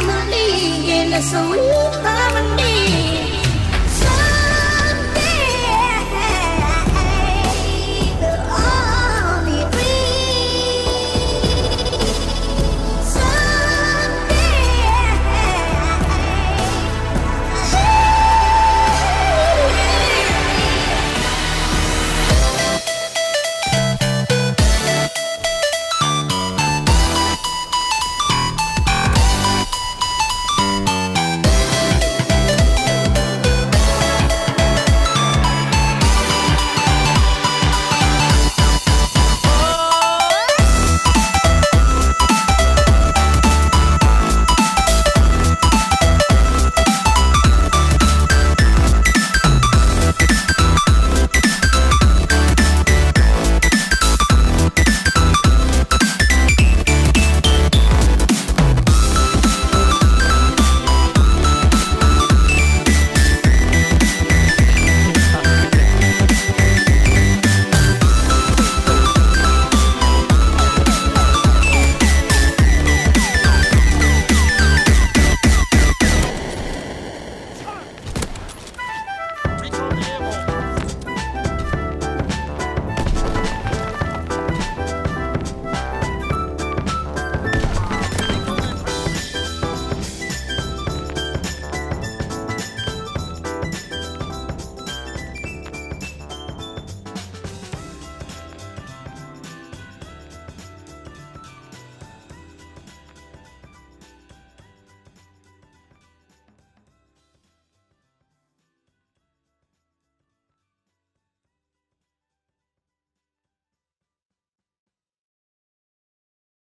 மண்டி என்ன சொல்லி மண்டி